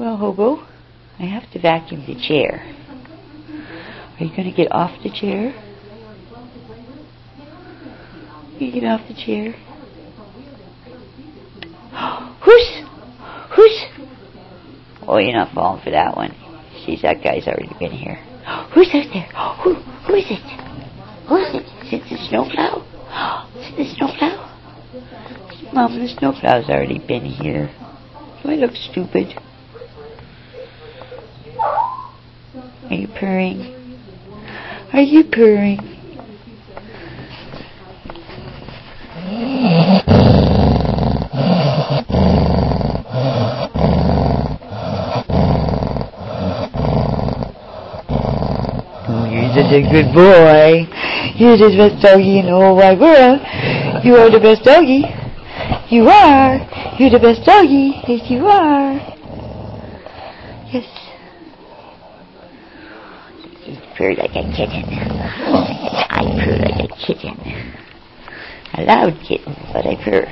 Well, Hobo, I have to vacuum the chair. Are you going to get off the chair? You get off the chair? Who's? Who's? Oh, you're not falling for that one. She's that guy's already been here. Who's out there? Who? Who is it? Who is it? Is it the snowplow? Is it the snowplow? Mom, the snowplow's already been here. Do I look stupid? Are you purring? Are you purring? Oh, you're such a good boy. You're the best doggy in the whole wide world. You are the best doggy. You are. You're the best doggy. Yes, you are. Yes. Purr like a kitten. I purr like a kitten. A loud kitten, but I purr.